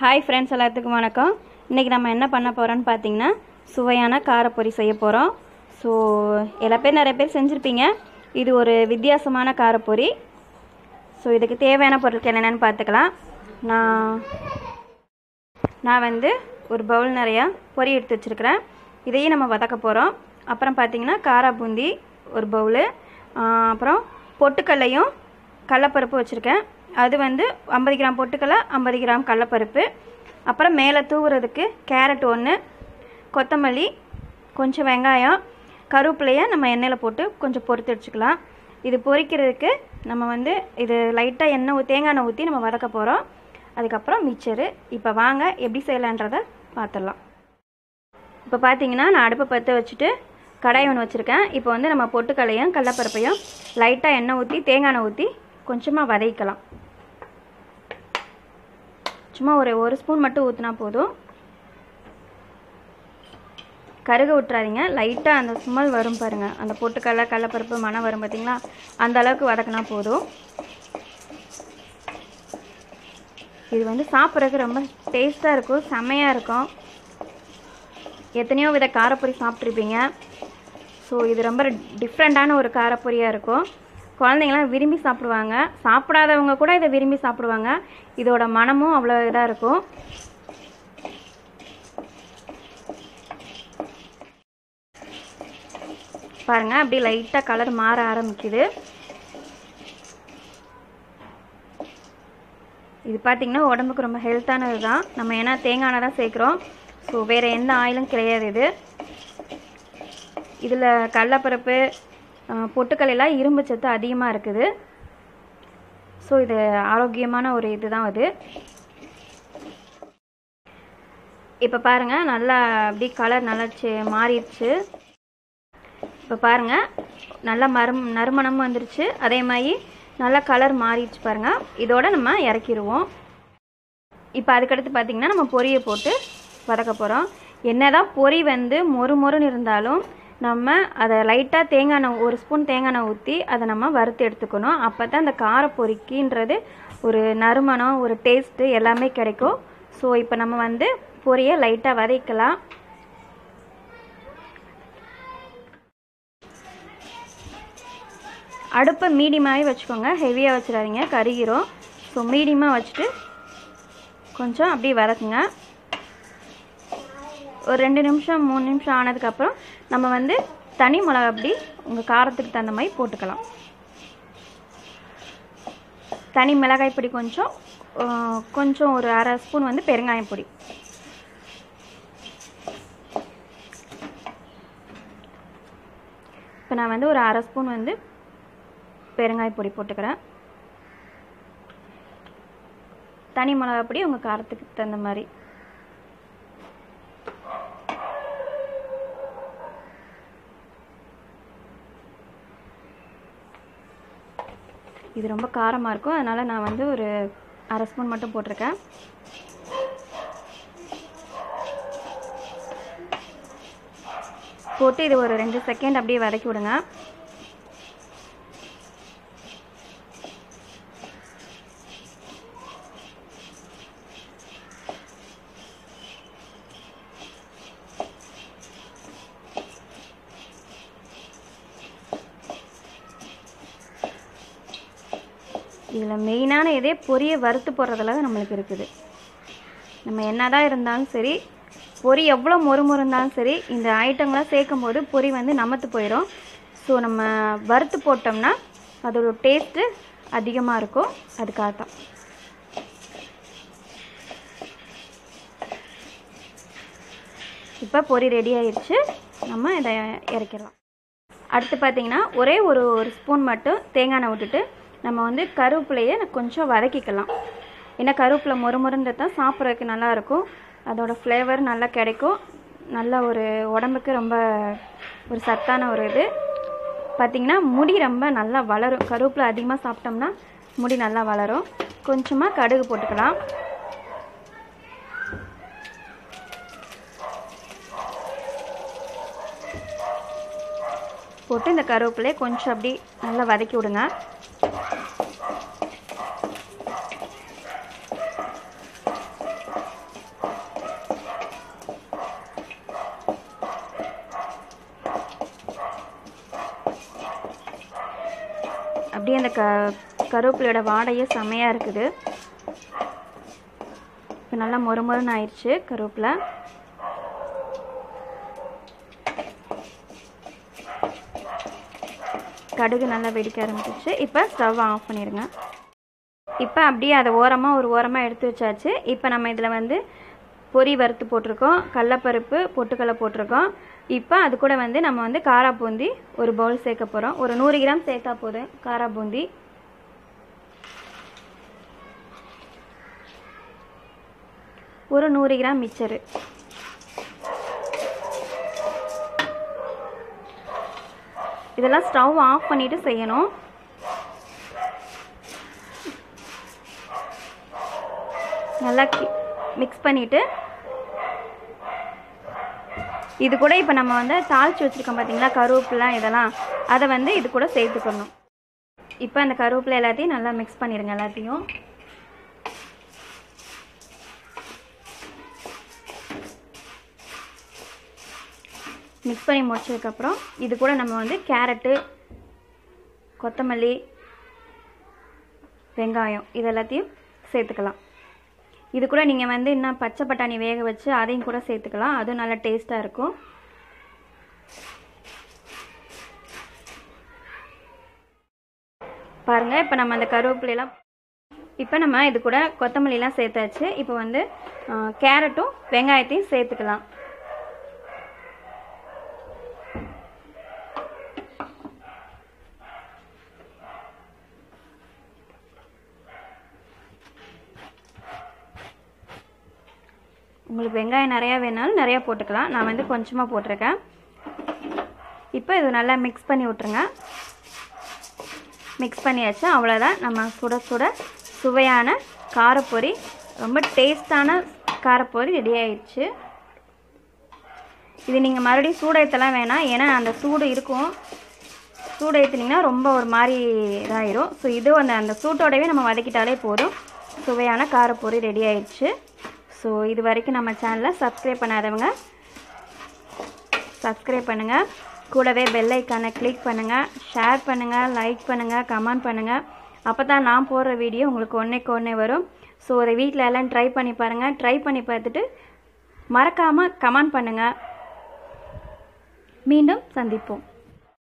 Hi friends எல்லாத்துக்கும் வணக்கம். இன்றைக்கி நம்ம என்ன பண்ண போகிறோம்னு பார்த்தீங்கன்னா சுவையான காரப்பொரி செய்ய போகிறோம் ஸோ எல்லா பேர் நிறைய பேர் செஞ்சுருப்பீங்க. இது ஒரு வித்தியாசமான காரப்பொரி. ஸோ இதுக்கு தேவையான பொருட்கள் என்னென்னு பார்த்துக்கலாம் நான் நான் வந்து ஒரு பவுல் நிறையா பொரி எடுத்து வச்சுருக்கிறேன். இதையும் நம்ம வதக்க போகிறோம் அப்புறம் பார்த்தீங்கன்னா காரா பூந்தி ஒரு பவுலு அப்புறம் பொட்டுக்கல்லையும் கடலப்பருப்பு வச்சுருக்கேன். அது வந்து ஐம்பது கிராம் பொட்டுக்கடலை ஐம்பது கிராம் கடலப்பருப்பு. அப்புறம் மேலே தூவுறதுக்கு கேரட் ஒன்று கொத்தமல்லி கொஞ்சம் வெங்காயம் கருவேப்பிலையை நம்ம எண்ணெயில் போட்டு கொஞ்சம் பொறுத்து வச்சுக்கலாம் இது பொரிக்கிறதுக்கு நம்ம வந்து இது லைட்டாக எண்ணெய் தேங்காய் எண்ணெய் ஊற்றி நம்ம வதக்க போகிறோம் அதுக்கப்புறம் மிச்சரு. இப்போ வாங்க எப்படி செய்யலான்றதை பார்த்துடலாம் இப்போ பார்த்தீங்கன்னா நான் அடுப்பை பற்ற வச்சுட்டு கடாய் ஒன்று வச்சுருக்கேன். இப்போ வந்து நம்ம பொட்டுக்கலையும் கடலப்பருப்பையும் லைட்டாக எண்ணெய் ஊற்றி தேங்காய் எண்ணெய் ஊற்றி கொஞ்சமாக வதக்கலாம் சும்மா ஒரு ஒரு ஸ்பூன் மட்டும் ஊற்றினா போதும். கருக விட்டுறாதீங்க. லைட்டாக அந்த ஸ்மெல் வரும் பாருங்கள் அந்த பொட்டுக்கடலை கடலப்பருப்பு மணம் வரும் பார்த்தீங்களா அந்த அளவுக்கு வதக்கினா போதும். இது வந்து சாப்பிட்றதுக்கு ரொம்ப டேஸ்ட்டாக இருக்கும் செம்மையாக இருக்கும். எத்தனையோ வித காரப்பொரி சாப்பிட்ருப்பீங்க ஸோ இது ரொம்ப டிஃப்ரெண்ட்டான ஒரு காரப்பொரியாக இருக்கும். குழந்தைங்களாம் விரும்பி சாப்பிடுவாங்க. சாப்பிடாதவங்க கூட இதை விரும்பி சாப்பிடுவாங்க. இதோட மனமும் அவ்வளோ இதாக இருக்கும். பாருங்கள் அப்படியே லைட்டாக கலர் மாற ஆரம்பிக்குது. இது பார்த்திங்கன்னா உடம்புக்கு ரொம்ப ஹெல்த்தானது தான். நம்ம ஏன்னா தேங்காய் எண்ணெய் தான் சேர்க்குறோம். ஸோ வேறு எந்த ஆயிலும் கிடையாது இது. இதில் கடலப்பருப்பு அஹ், இரும்பு சத்து அதிகமாக இருக்குது. ஸோ இது ஆரோக்கியமான ஒரு இதுதான் அது. இப்போ பாருங்கள் நல்லா அப்படி கலர் நல்லா மாறிடுச்சு. இப்போ பாருங்கள் நல்லா மரும் நறுமணமும் வந்துருச்சு. அதே மாதிரி நல்லா கலர் மாறிடுச்சு பாருங்கள் இதோட நம்ம இறக்கிடுவோம் இப்போ அதுக்கடுத்து பார்த்திங்கன்னா நம்ம பொரியை போட்டு வதக்க போகிறோம் என்ன தான் பொரி வந்து மொறு மொறுன்னு இருந்தாலும் நம்ம அதை லைட்டாக தேங்காய் எண்ணெய் ஒரு ஸ்பூன் தேங்காய் எண்ணெய் ஊற்றி அதை நம்ம வறுத்து எடுத்துக்கணும். அப்போ தான் அந்த கார பொரிக்கின்றது ஒரு நறுமணம் ஒரு டேஸ்ட்டு எல்லாமே கிடைக்கும். ஸோ இப்போ நம்ம வந்து பொரியை லைட்டாக வதக்கலாம். அடுப்பை மீடியமாகவே வச்சுக்கோங்க. ஹெவியாக வச்சிடாதீங்க. கருகிரும். ஸோ மீடியமாக வச்சுட்டு கொஞ்சம் அப்படியே வதக்குங்க. ஒரு ரெண்டு நிமிஷம் மூணு நிமிஷம் ஆனதுக்கப்புறம் நம்ம வந்து தனி மிளகா அப்படி உங்கள் காரத்துக்கு தகுந்த மாதிரி போட்டுக்கலாம். தனி மிளகாய் பொடி கொஞ்சம் கொஞ்சம் ஒரு அரை ஸ்பூன் வந்து பெருங்காயம் பொடி. இப்போ நான் வந்து ஒரு அரை ஸ்பூன் வந்து பெருங்காய பொடி போட்டுக்கிறேன். தனி மிளகா பொடி உங்கள் காரத்துக்கு தகுந்த மாதிரி. இது ரொம்ப காரமாக இருக்கும். அதனால் நான் வந்து ஒரு அரை ஸ்பூன் மட்டும் போட்டிருக்கேன். போட்டு இது ஒரு ரெண்டு செகண்ட் அப்படியே வதக்கி விடுங்க. இதில் மெயினான இதே பொரிய வறுத்து போடுறதுல தான் நம்மளுக்கு இருக்குது. நம்ம என்ன தான் இருந்தாலும் சரி பொரி எவ்வளோ மொறுமொறு இருந்தாலும் சரி இந்த ஐட்டங்களாம் சேர்க்கும் போது பொரி வந்து நமத்து போயிடும் ஸோ நம்ம வறுத்து போட்டோம்னா அதோட டேஸ்ட்டு அதிகமாக இருக்கும். அதுக்காக தான் இப்போ பொரி ரெடி ஆயிடுச்சு நம்ம இதை இறக்கிடலாம். அடுத்து பார்த்தீங்கன்னா ஒரே ஒரு ஒரு ஸ்பூன் மட்டும் தேங்காய் எண்ணெய் விட்டுட்டு நம்ம வந்து கருவேப்பிலையை கொஞ்சம் வதக்கிக்கலாம். ஏன்னா கருவேப்பிலை மொறுமொறுன்றது தான் சாப்பிட்றதுக்கு நல்லாயிருக்கும் அதோடய அதோட ஃப்ளேவர் நல்லா கிடைக்கும். நல்ல ஒரு உடம்புக்கு ரொம்ப ஒரு சத்தான ஒரு இது. பார்த்திங்கன்னா முடி ரொம்ப நல்லா வளரும். கருவேப்பிலை அதிகமாக சாப்பிட்டோம்னா முடி நல்லா வளரும். கொஞ்சமாக கடுகு போட்டுக்கலாம். போட்டு இந்த கருவேப்பிலையை கொஞ்சம் அப்படி நல்லா வதக்கி விடுங்க. அப்படியே அந்த க கருவேப்பிலையோட வாடையே செமையாக இருக்குது. இப்போ நல்லா மொறு மொறுமொறுன்னு ஆயிடுச்சு கருவேப்பிலை. கடுகு நல்லா வெடிக்க ஆரம்பிச்சிச்சு இப்போ ஸ்டவ் ஆஃப் பண்ணிடுங்க இப்போ அப்படியே அதை ஓரமாக ஒரு ஓரமாக எடுத்து வச்சாச்சு. இப்போ நம்ம இதில் வந்து பொரி வறுத்து போட்டிருக்கோம் கடலப்பருப்பு பொட்டுக்கடலை போட்டிருக்கோம். இப்போ அது கூட வந்து நம்ம வந்து காரா பூந்தி ஒரு பவுல் சேர்க்க போகிறோம் ஒரு நூறு கிராம் சேர்த்தா போதும் காரா பூந்தி. ஒரு நூறு கிராம் மிச்சரு. இதெல்லாம் ஸ்டவ் ஆஃப் பண்ணிட்டு செய்யணும். நல்லா மிக்ஸ் பண்ணிவிட்டு இது கூட இப்போ நம்ம வந்து தாளித்து வச்சுருக்கோம் பார்த்தீங்களா கருவேப்பிலை இதெல்லாம். அதை வந்து இது கூட சேர்த்துக்கணும். இப்போ அந்த கருவேப்பிலை எல்லாத்தையும் நல்லா மிக்ஸ் பண்ணிடுங்க எல்லாத்தையும். மிக்ஸ் பண்ணி முடிச்சதுக்கப்புறம் இது கூட நம்ம வந்து கேரட்டு கொத்தமல்லி வெங்காயம் இது எல்லாத்தையும் சேர்த்துக்கலாம். இது கூட நீங்கள் வந்து இன்னும் பச்சை பட்டாணி வேக வச்சு அதையும் கூட சேர்த்துக்கலாம். அதுவும் நல்லா டேஸ்ட்டாக இருக்கும். பாருங்கள் இப்போ நம்ம அந்த கருவேப்பிலையெல்லாம் இப்போ நம்ம இது கூட கொத்தமல்லிலாம் சேர்த்தாச்சு. இப்போ வந்து கேரட்டும் வெங்காயத்தையும் சேர்த்துக்கலாம். உங்களுக்கு வெங்காயம் நிறையா வேணாலும் நிறையா போட்டுக்கலாம். நான் வந்து கொஞ்சமாக போட்டிருக்கேன். இப்போ இது நல்லா மிக்ஸ் பண்ணி விட்ருங்க மிக்ஸ் பண்ணியாச்சு. அவ்வளோதான் நம்ம சுட சுட சுவையான காரப்பொரி ரொம்ப டேஸ்டான காரப்பொரி ரெடி ஆயிடுச்சு. இது நீங்கள் மறுபடியும் சூடேற்றலாம் வேணாம். ஏன்னா அந்த சூடு இருக்கும். சூடு ஏற்றுனீங்கன்னா ரொம்ப ஒரு மாதிரி இதாயிரும். ஸோ இது அந்த அந்த சூட்டோடவே நம்ம வதக்கிட்டாலே போதும். சுவையான காரப்பொரி ரெடி ஆயிடுச்சு. ஸோ இது வரைக்கும் நம்ம சேனலை சப்ஸ்கிரைப் பண்ணாதவங்க சப்ஸ்கிரைப் பண்ணுங்கள் கூடவே பெல் ஐக்கானை கிளிக் பண்ணுங்கள் ஷேர் பண்ணுங்கள் லைக் பண்ணுங்கள் கமெண்ட் பண்ணுங்கள் அப்போ தான் நான் போடுற வீடியோ உங்களுக்கு ஒன்றைக்கு ஒன்றே வரும். ஸோ அதை வீட்டில் எல்லாம் ட்ரை பண்ணி பாருங்கள் ட்ரை பண்ணி பார்த்துட்டு மறக்காமல் கமெண்ட் பண்ணுங்கள் மீண்டும் சந்திப்போம்.